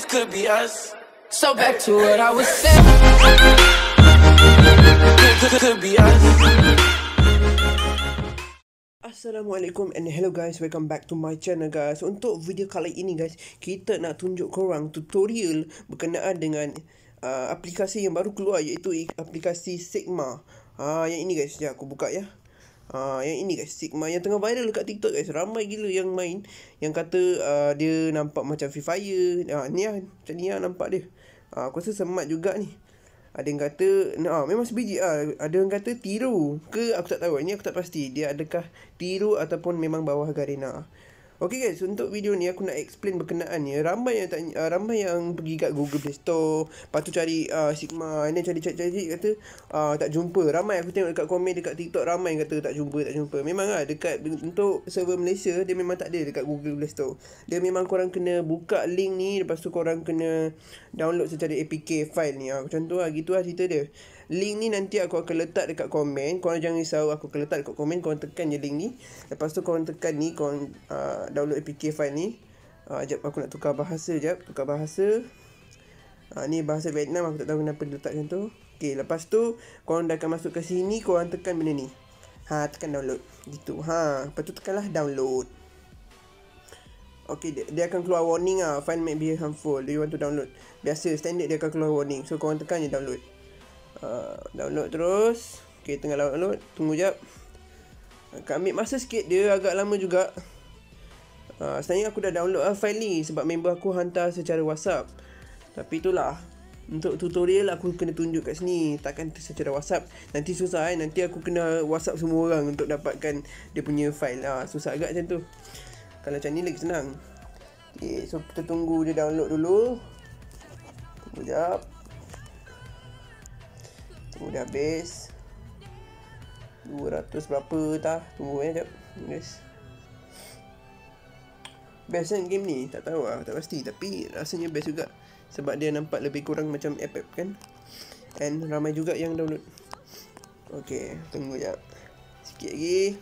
this could be us. So back to what I was saying. Could, could, could be us. Assalamualaikum and hello guys welcome back to my channel guys Untuk video kali ini guys Kita nak tunjuk korang tutorial Berkenaan dengan uh, aplikasi yang baru keluar Iaitu aplikasi Sigma uh, Yang ini guys, ya aku buka ya uh, Yang ini guys, Sigma. Yang tengah viral dekat TikTok guys Ramai gila yang main. Yang kata uh, dia nampak macam Free Fire. Uh, Ni lah, macam ni lah nampak dia. Uh, Aku rasa semat juga ni. Ada yang kata nah, Memang sebiji lah Ada yang kata tiru Ke? Aku tak tahu. Ini aku tak pasti. Dia adakah tiru Ataupun memang bawah Garena Okay guys, untuk video ni aku nak explain berkenaan ni. Ramai yang tanya, uh, ramai yang pergi kat Google Play Store, lepas tu cari uh, Sigma, ini cari cari cari kata uh, tak jumpa. Ramai aku tengok dekat komen dekat TikTok ramai yang kata tak jumpa, tak jumpa. Memang lah dekat untuk server Malaysia dia memang tak ada dekat Google Play Store. Dia memang korang kena buka link ni lepas tu korang kena download secara APK file ni. Uh, macam tu lah, gitu lah cerita dia. Link ni nanti aku akan letak dekat komen. Korang jangan risau aku akan letak dekat komen. Korang tekan je link ni. Lepas tu korang tekan ni. Korang uh, download APK file ni. Uh, jap aku nak tukar bahasa jap. Tukar bahasa. Uh, ni bahasa Vietnam. Aku tak tahu kenapa dia letak macam tu. Okay, lepas tu korang dah akan masuk ke sini. Korang tekan benda ni. Ha, tekan download. Gitu. Ha, lepas tu tekanlah download. Okay, dia, dia akan keluar warning ah. File may be harmful. Do you want to download? Biasa, standard dia akan keluar warning. So, korang tekan je download. Uh, download terus. Okay tengah download. Tunggu jap. Akan ambil masa sikit. Dia agak lama juga. Uh, Sebenarnya aku dah download lah file ni Sebab member aku hantar secara whatsapp. Tapi itulah. Untuk tutorial aku kena tunjuk kat sini. Takkan secara whatsapp. Nanti susah eh. Nanti aku kena whatsapp semua orang Untuk dapatkan dia punya file. Uh, Susah agak macam tu. Kalau macam ni lagi senang. Okay so kita tunggu dia download dulu. Tunggu jap Tunggu dah habis. 200 berapa tah Tunggu eh jap. Guys Best kan game ni? Tak tahu lah Tak pasti. Tapi rasanya best juga. Sebab dia nampak lebih kurang macam app-app kan? And ramai juga yang download. Okay Tunggu jap. Sikit lagi.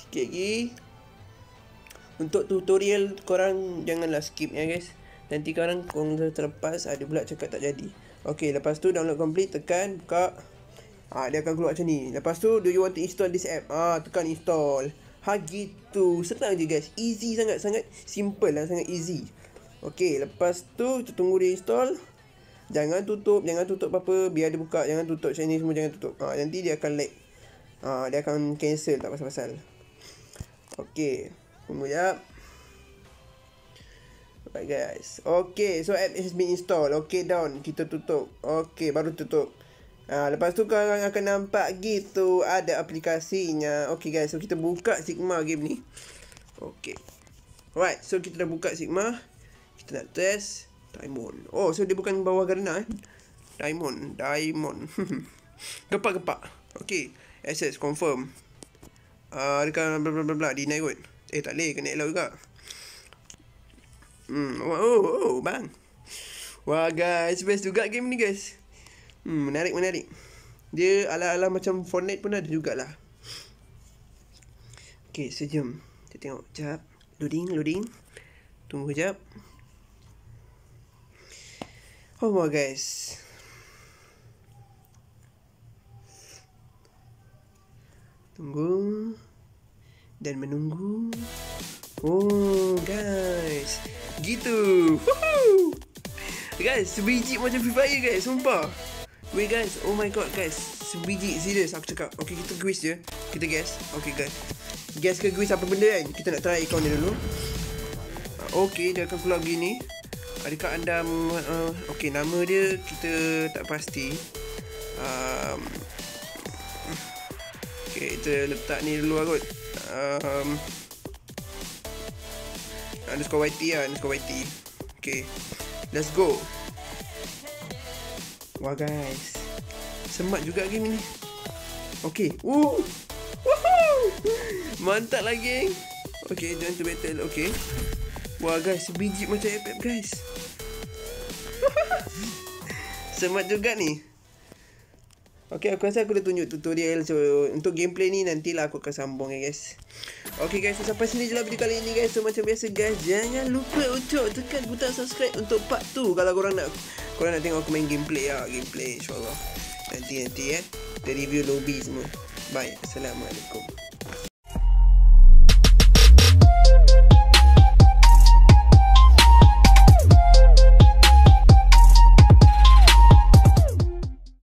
Sikit lagi. Untuk tutorial Korang janganlah skip ya guys. Nanti korang Korang terlepas Ada pula cakap tak jadi Okay, lepas tu download complete, tekan, buka. Ah, dia akan keluar macam ni. Lepas tu, do you want to install this app? Ah, tekan install. Ha gitu. Senang je guys. Easy sangat, sangat simple lah, sangat easy. Okay, lepas tu, kita tunggu dia install. Jangan tutup, jangan tutup apa-apa. Biar dia buka, jangan tutup macam ni semua, jangan tutup. Ah, nanti dia akan lag. Ah, dia akan cancel, tak pasal-pasal. Okay, tunggu jap. Alright guys. Okay, so app has been installed. Okay, down. Kita tutup. Okay, baru tutup. Ha, lepas tu korang akan nampak gitu ada aplikasinya. Okay guys, so kita buka Sigma game ni. Okay. Alright, so kita dah buka Sigma. Kita nak test. Diamond. Oh, so dia bukan bawah Garena eh. Diamond. Diamond. Gepak-gepak. Okay. Access confirm. Ah, uh, dekat bla bla bla bla. Deny kot. Eh, tak boleh. Kena allow juga. Hmm, oh, oh, oh, bang. Wah guys, best juga game ni guys. Hmm, menarik, menarik. Dia ala-ala macam Fortnite pun ada jugalah. Okay, sejam. Kita tengok. Sekejap. Loading, loading. Tunggu sekejap. Oh my guys. Tunggu. Dan menunggu. Oh guys Gitu Woohoo! Guys sebiji macam Free Fire guys Sumpah. Wait guys Oh my god guys. Sebiji serius aku cakap. Okay kita quiz je. Kita guess Okay guys. Guess ke quiz apa benda kan? Kita nak try account dia dulu. Okay dia akan keluar begini. Adakah anda uh, Okay nama dia Kita tak pasti. Um, Okay kita letak ni dulu lah kot. Um, underscore YT lah underscore YT Okay Let's go. Wah guys. Semat juga game ni Okay Woo. Woohoo. Mantap lah geng. Okay join to battle. Okay. Wah guys Sebiji macam FF guys. Semat juga ni Okay, aku rasa aku dah tunjuk tutorial. So, untuk gameplay ni nantilah aku akan sambung ya guys. Okay guys, so sampai sini je lah video kali ni guys. So, macam biasa guys, jangan lupa untuk tekan butang subscribe untuk part 2 kalau korang nak korang nak tengok aku main gameplay lah. Gameplay insyaAllah. Nanti-nanti eh. Kita review lobby semua. Bye. Assalamualaikum.